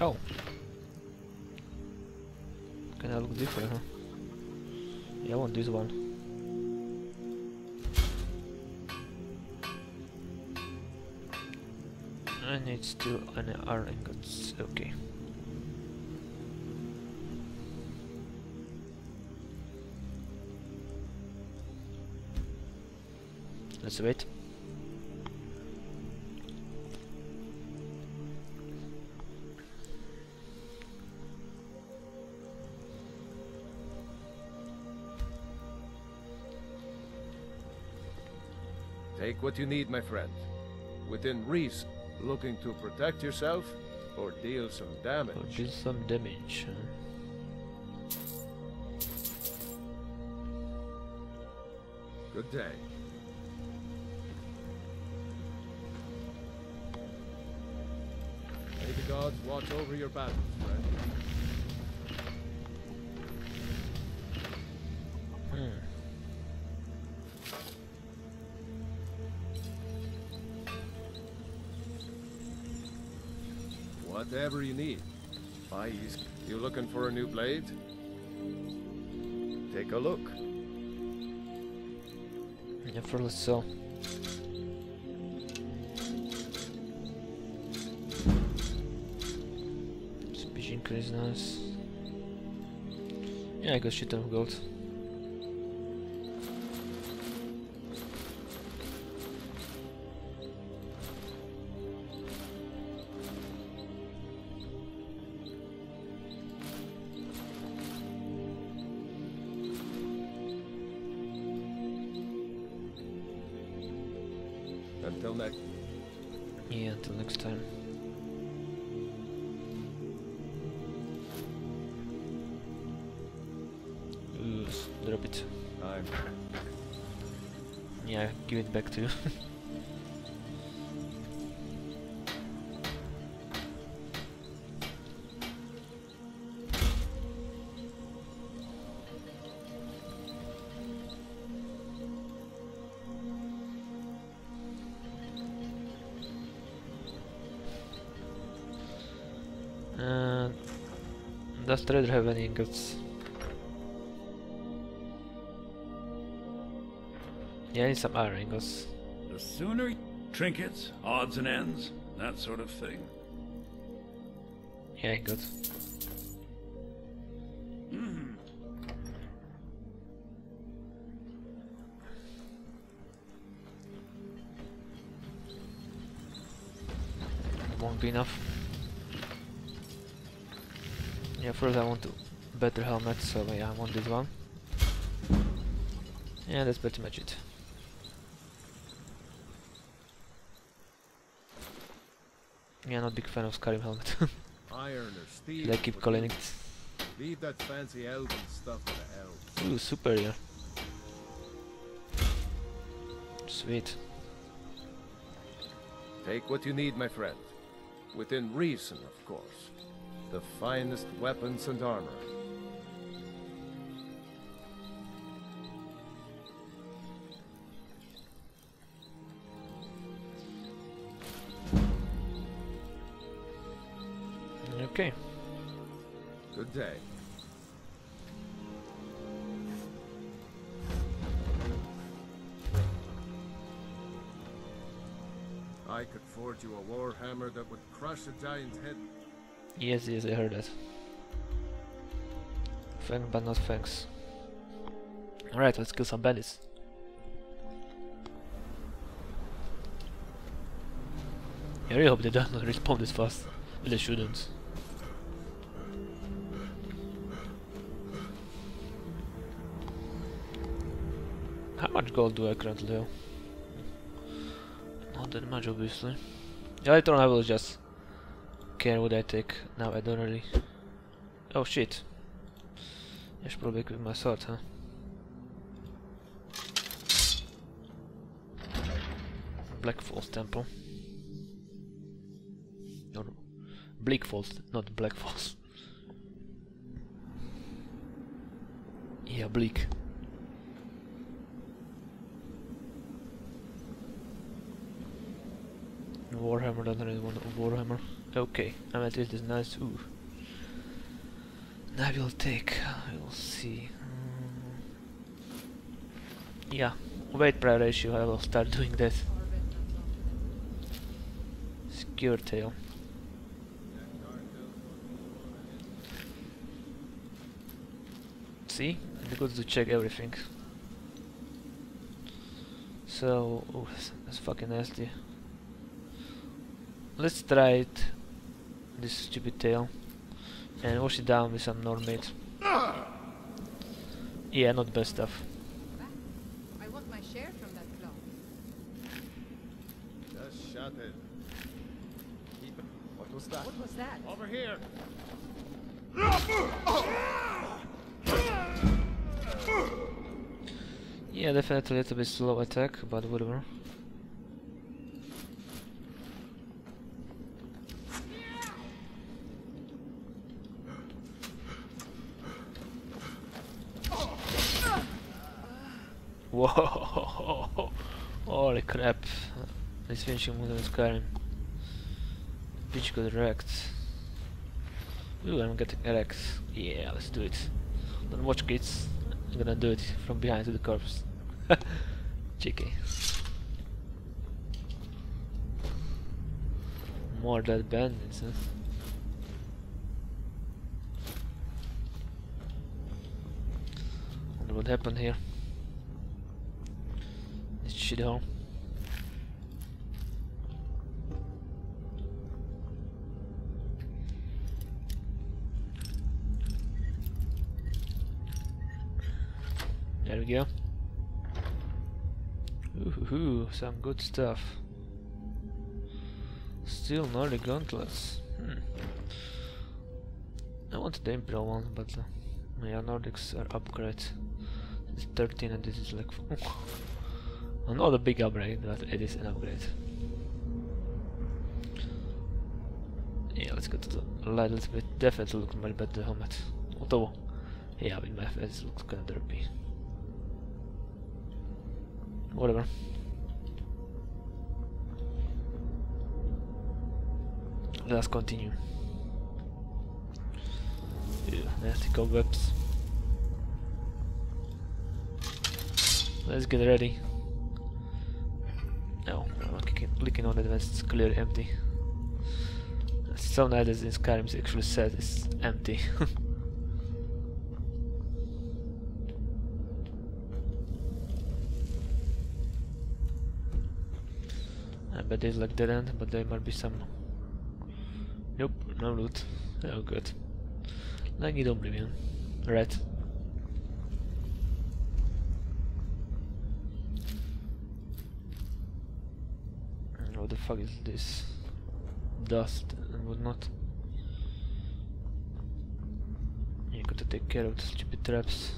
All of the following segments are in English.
Oh. Kinda look different, huh? Yeah, I want this one. I need still an iron ingots. Okay. Let's wait. What you need, my friend. Within reason. Looking to protect yourself or deal some damage. Or do some damage. huh? Good day. May the gods watch over your battles, friend. Whatever you need. Why, he's... You looking for a new blade? Take a look. For let's. Speech increase nice. Yeah, I got shit of gold. Until next... Yeah, until next time. Ooh, drop it. time. Yeah, give it back to you. trader have any ingots? Yeah, I need some iron ingots. The sooner trinkets, odds and ends, that sort of thing. Yeah, good. Mm-hmm. Won't be enough. Yeah, first I want to better helmet, so yeah, I want this one. Yeah, that's pretty much it. Yeah, not big fan of Skyrim helmet. Iron or steel. I keep calling it? Leave that fancy elven stuff to the elves. Ooh, superior. Sweet. Take what you need, my friend. Within reason, of course. The finest weapons and armor. Okay. Good day. I could forge you a warhammer that would crush a giant head. Yes, yes, I heard that. Thanks, but not thanks. Alright, let's kill some bandits. I really hope they don't respawn this fast. But they shouldn't. How much gold do I currently have? Not that much, obviously. Yeah, later on I will just care what I take. Now I don't really... Oh shit. I should probably equip my sword, huh? Black Falls Temple. Or Bleak Falls, not Black Falls. Yeah, bleak. Warhammer, doesn't really want Warhammer. Okay, amethyst is nice. Ooh. I will take. I will see. Mm. Yeah, weight price ratio. I will start doing that. Secure tail. See, it's good to check everything. So, oh, that's, that's fucking nasty. Let's try it, this stupid tail, and wash it down with some Normate. Yeah, not best stuff. I want my share from that cloth. Just shut it. Keep it. What was that? What was that? Over here. Yeah, definitely a little bit slow attack, but whatever. Whoa! Holy crap! This finishing move is Skyrim. Bitch got wrecked. Ooh, I'm getting wrecked. Yeah, let's do it. Don't watch kids. I'm gonna do it from behind to the corpse. Cheeky. More dead bandits, huh? What happened here. Shithole. There we go. Ooh, some good stuff. Still Nordic gauntlets. Hmm. I wanted the Imperial one, but uh, Nordics are upgrade. It's 13 and this is like another big upgrade, but it is an upgrade. Yeah, let's go to the light a little bit. Definitely looks much better helmet. Although, yeah, with my face looks kinda derpy. Whatever. Let's continue. Ew, nasty cobwebs. Let's get ready. No, clicking, clicking on it it's clearly empty. It's so nice that in Skyrim actually says it's empty. I bet there's like dead end, but there might be some. Nope, no loot. Oh, good. Like in Oblivion. Right. And What the fuck is this? Dust and whatnot. You got to take care of the stupid traps.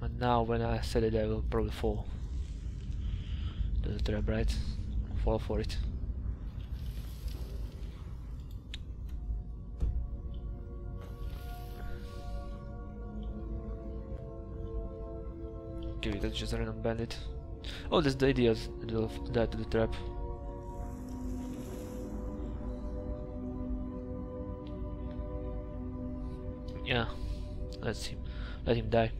But now when I set it I will probably fall. To the trap, right? Fall for it. Okay, that's just a random bandit. Oh, that's the idiot that will to the trap. Yeah, let's him. Let him die.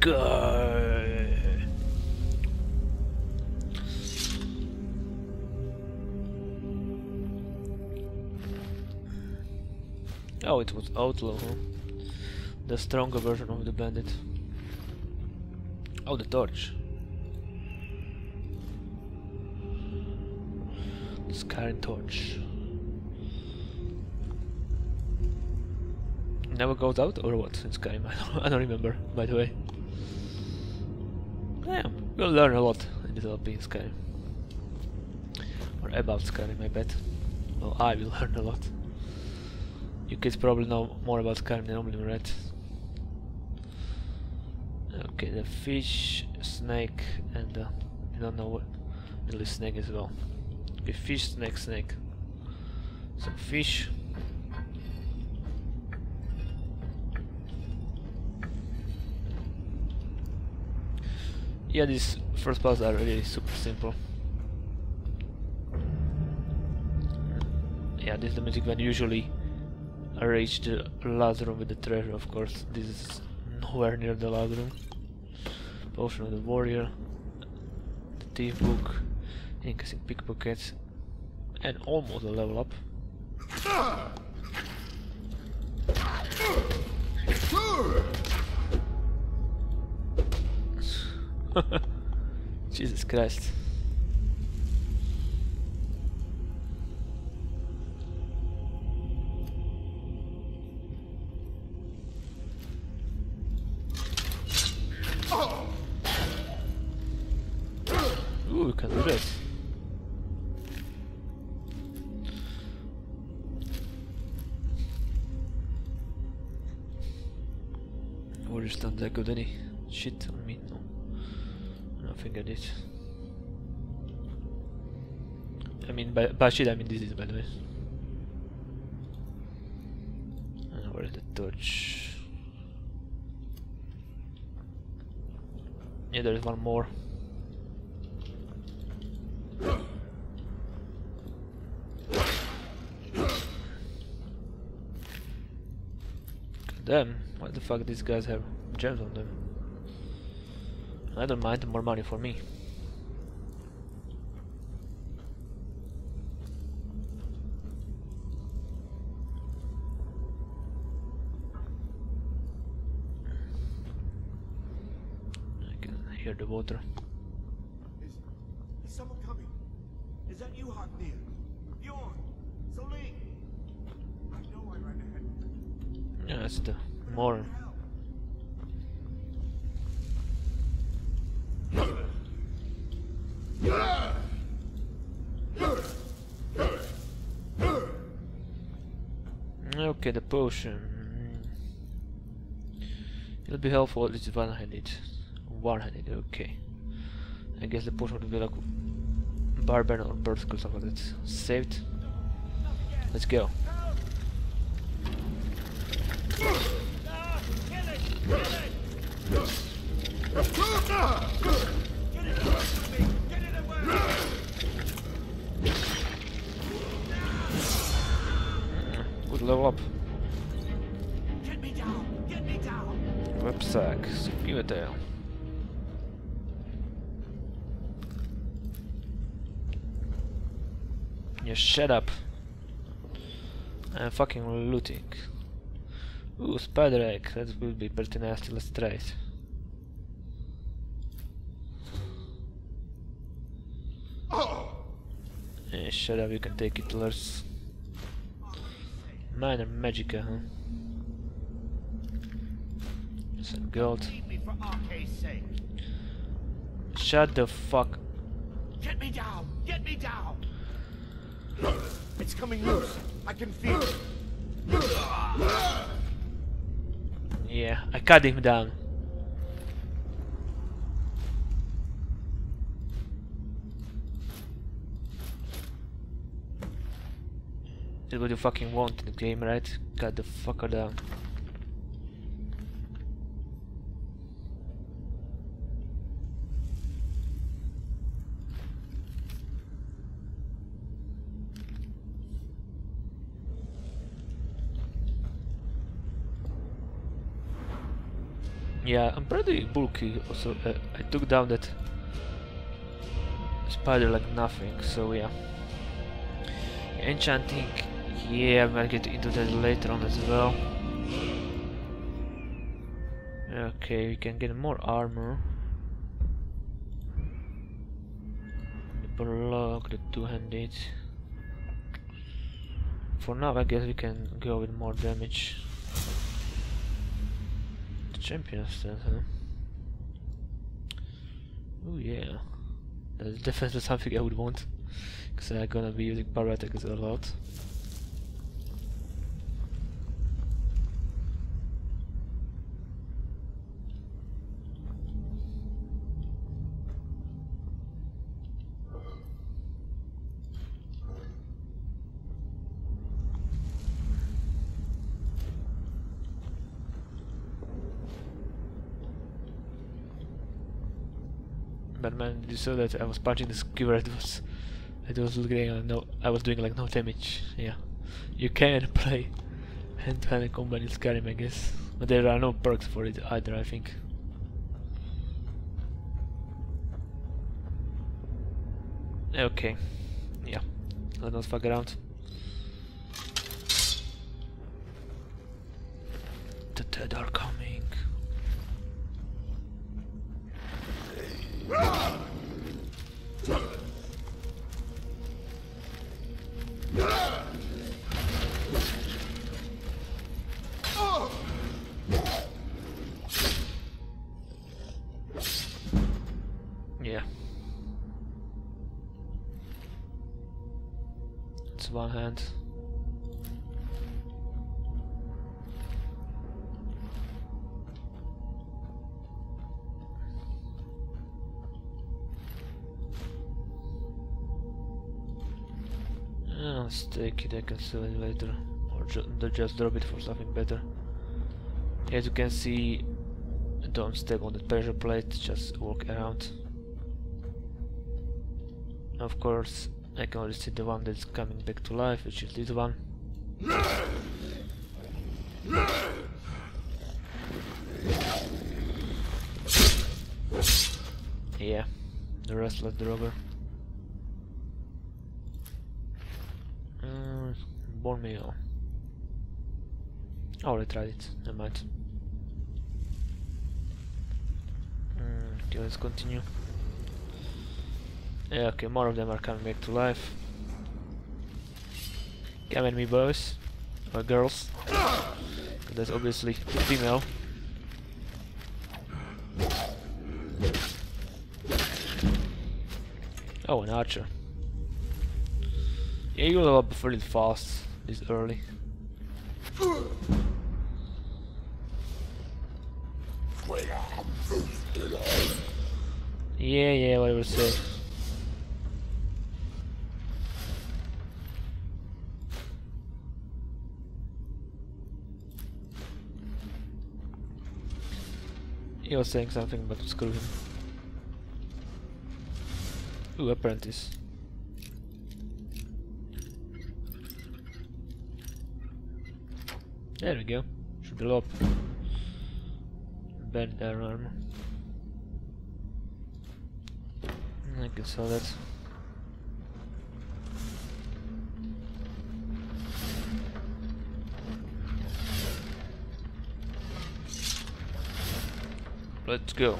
Go. Oh, it was Outlaw, huh? The stronger version of the bandit. Oh, the torch. The Skyrim torch. Never goes out or what in Skyrim? I don't, I don't remember, by the way. Yeah, we'll learn a lot in this LP in Skyrim. Or about Skyrim, I bet. Well, I will learn a lot. You kids probably know more about Skyrim than Oblivion, right? Okay, the fish, snake, and uh, I don't know what really snake as well. Okay, fish, snake, snake. So fish. Yeah, these first parts are really super simple. Yeah, this is the music when usually I reach the last room with the treasure, of course. This is nowhere near the last room. Potion of the warrior, the thief book, increasing pickpockets, and almost a level up. Jesus Christ. Shit on me, no. I think I did. I mean, by, by shit, I mean this is, by the way. Where is the torch? Yeah, there is one more. Damn, why the fuck these guys have gems on them? I don't mind, more money for me. I can hear the water. Is, is someone coming? Is that you, Haknir? Bjorn? Soling? I know I ran ahead. Yeah, that's the more. Hell. Okay, the potion. It'll be helpful at least one-handed. One-handed, okay. I guess the potion would be like Barbarian or Berserk or something like that. Saved. Let's go. Level up. Get me down! Get me down! Give it there. You shut up. I'm fucking looting. Ooh, spider egg. That will be pretty nasty. Let's try it. Eh, shut up, you can take it, Lars. Minor Magicka, huh? Some gold. Leave me for Arkay's sake! Shut the fuck. Get me down! Get me down! It's coming loose! I can feel it! Yeah, I cut him down. That's what you fucking want in the game, right? Cut the fucker down. Yeah, I'm pretty bulky. Also, uh, I took down that spider like nothing. So yeah, enchanting. Yeah, I'm gonna get into that later on as well. Okay, we can get more armor. The block, the two-handed. For now, I guess we can go with more damage champion stand, huh? Oh yeah. That's definitely something I would want. Because I'm gonna be using power a lot. But man, you saw that I was punching the skewer? It was, it was doing like uh, no, I was doing like no damage. Yeah, you can play hand-to-hand combat in Skyrim, I guess, but there are no perks for it either. I think. Okay, yeah, let us fuck around. The dead are One hand. Ah, Let's take it, I can sell it later. Or ju just drop it for something better. As you can see, don't step on the pressure plate, just walk around. Of course, I can only see the one that's coming back to life, which is this one. Yeah, the rest restless draugr. Uh, bone meal. I already tried it, I might. Mm, okay, let's continue. Yeah, okay, more of them are coming back to life. Come at me, boys. Or girls. That's obviously female. Oh, an archer. Yeah, you level up fairly fast this early. Yeah, yeah, whatever say. He was saying something, but screw him. Ooh, apprentice. There we go. Should up. Bend their armor. I can sell that. Let's go.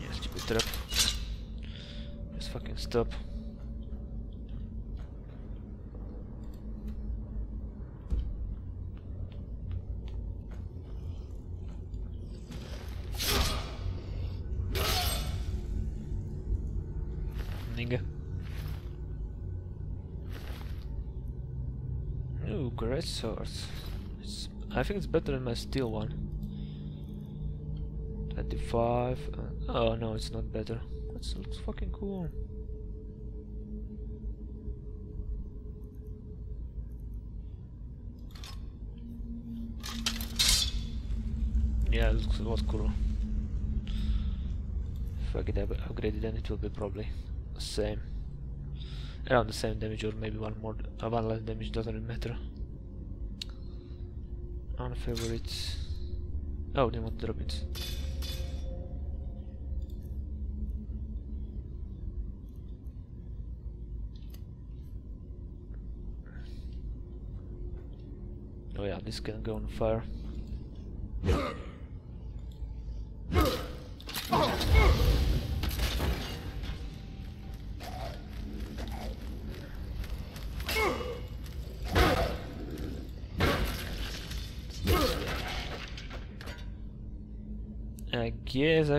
Yeah, stupid trap. Just fucking stop. Nigga. Ooh, great swords. I think it's better than my steel one. 25. Uh, oh no, it's not better. That's looks fucking cool. Yeah, it looks a lot cooler. If I get upgraded, then it will be probably the same. Around the same damage, or maybe one more, uh, one less damage. Doesn't really matter. Unfavorite. Oh, they want to drop it. Oh yeah, this can go on fire.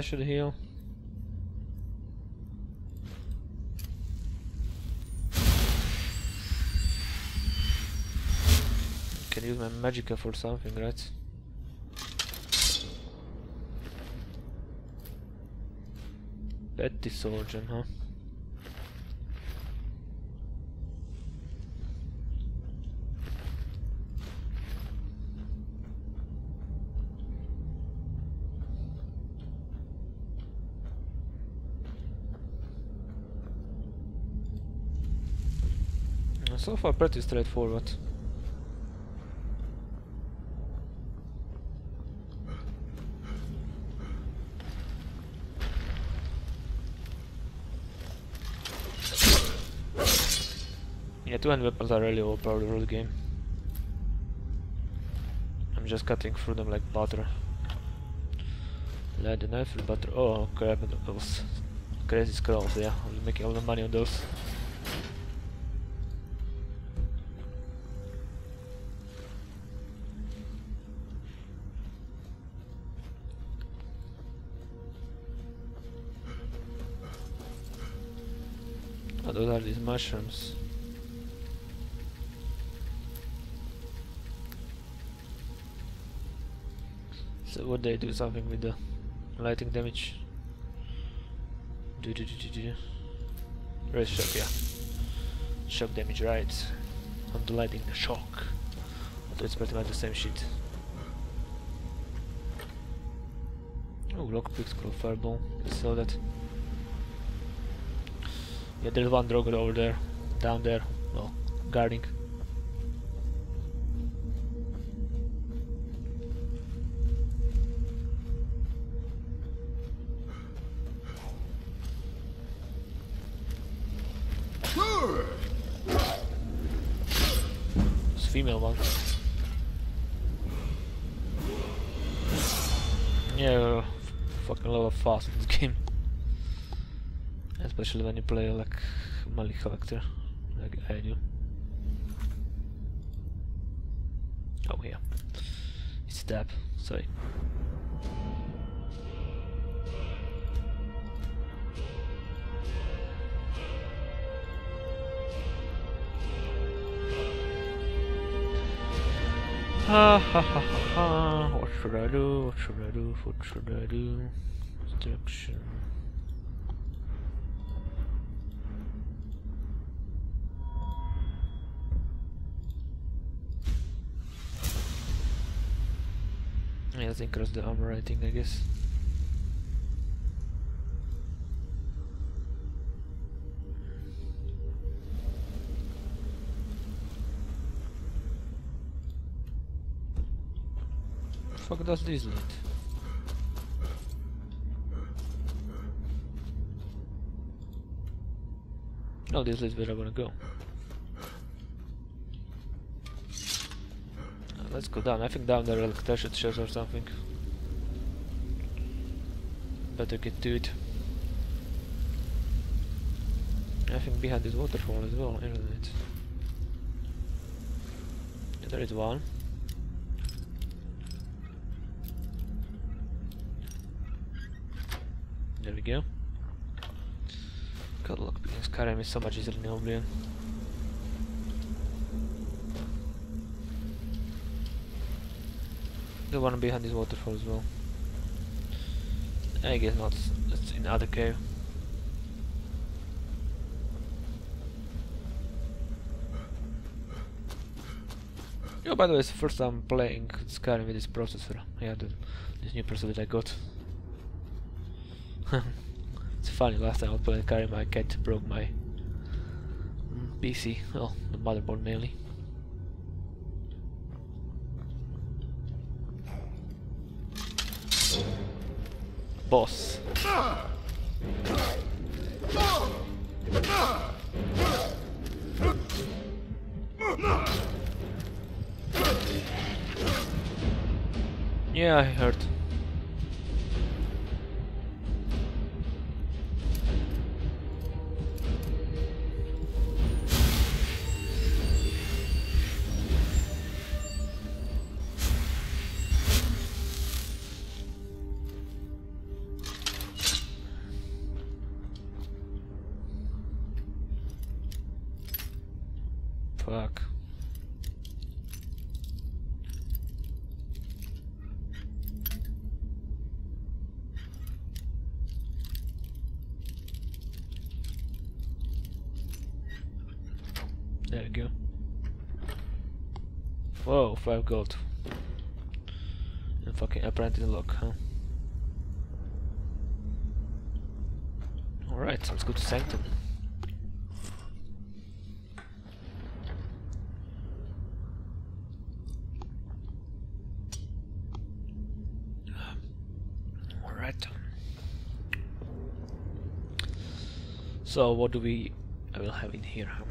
Should heal. Can use my magicka for something, right? Betty Surgeon, huh? So far pretty straightforward. Yeah, two-hand weapons are really overpowered over the game. I'm just cutting through them like butter. Lead and knife and butter. Oh crap, those crazy scrolls, yeah. I'm making all the money on those. Those are these mushrooms. So would they do something with the lighting damage? Do do do do do. Shock, yeah. Shock damage, right? On the lighting shock. Although it's pretty much the same shit. Oh, lockpick, scroll fireball. Saw that. Yeah, there's one draugr over there, down there, guarding. It's female one. Yeah, fucking of fast in this game. Especially when you play like Mali character, like I do. Oh yeah, it's a tab. Sorry. Ha ha ha ha ha. What should I do? What should I do? What should I do? Destruction. Yeah, I think cross the armor rating, I guess. Fuck does this lead? No, this leads where I wanna go. Let's go down. I think down there there should shells or something. Better get to it. I think behind this waterfall as well, isn't it? There is one. There we go. God, look, because Karim is so much easier than Oblivion. The one behind this waterfall as well. I guess not. It's in other cave. Oh, by the way, it's the first time playing Skyrim with this processor. Yeah, the, this new processor that I got. it's funny, last time I was playing Skyrim, my cat broke my PC, well, the motherboard mainly. Boss. Yeah, I heard. Whoa, five gold. And fucking apparently lock. huh? Alright, let's go to Sanctum. Alright. So what do we I will have in here, huh?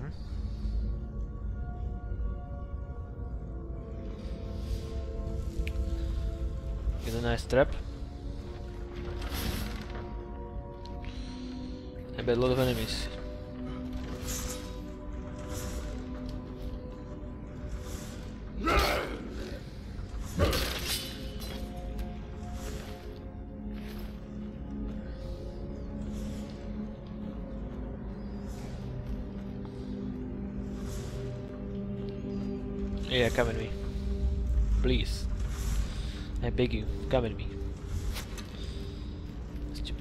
Get a nice trap. And a lot of enemies.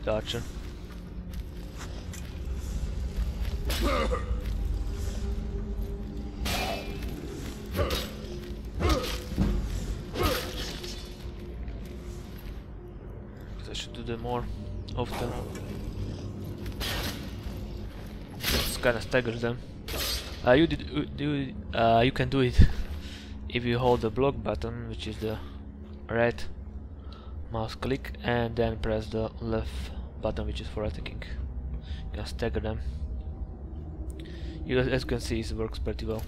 Archer. I should do them more often. It's kind of staggers them. Uh, you did uh, do you can do it if you hold the block button, which is the right mouse click, and then press the left button, which is for attacking. You can stagger them. You, as you can see, it works pretty well.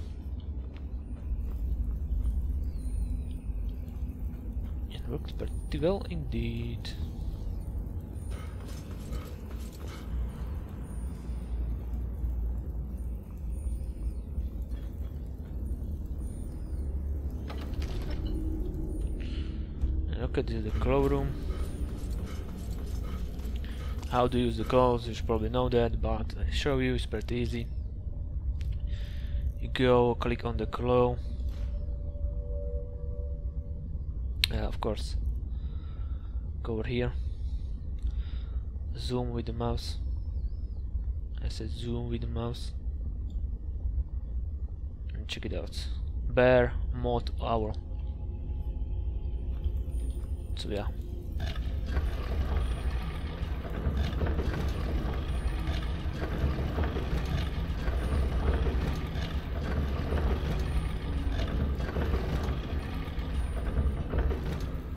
It works pretty well indeed. Okay, this is the claw room. How to use the claws, you should probably know that, but I show you, it's pretty easy. You go click on the claw. Yeah, of course. Go over here. Zoom with the mouse. I said zoom with the mouse. And check it out. Bear mode hour. So yeah.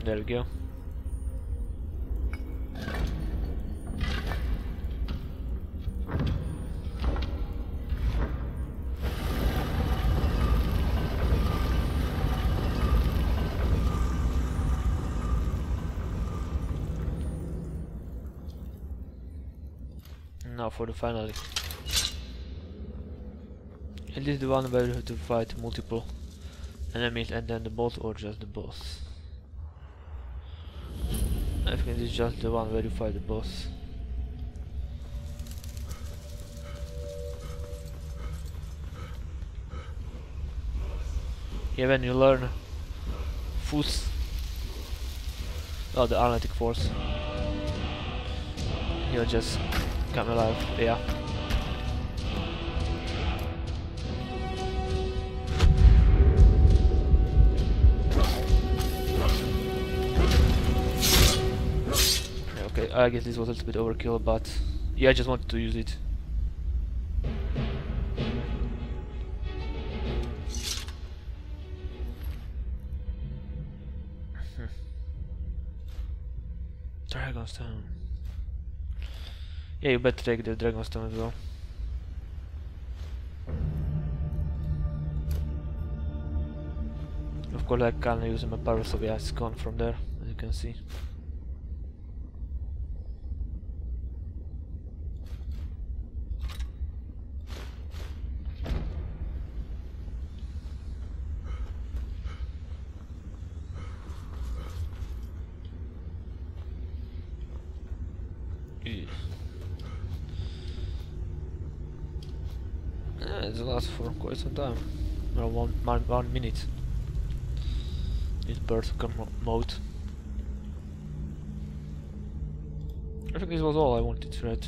There we go. Now for the finale. And this the one where you have to fight multiple enemies and then the boss or just the boss. I think this is just the one where you fight the boss. Yeah, when you learn Fus, oh the Unrelenting Force, you'll just come alive, yeah. Yeah, Okay, I guess this was a little bit overkill, but yeah, I just wanted to use it. Hmm. Dragonstone. Yeah, you better take the Dragonstone as well. Of course, I can't use my power, so yeah, it's gone from there, as you can see. Ew. Yeah, it's lasts for quite some time. Around one, one, minute. This berserker mo- mode. I think this was all I wanted to read.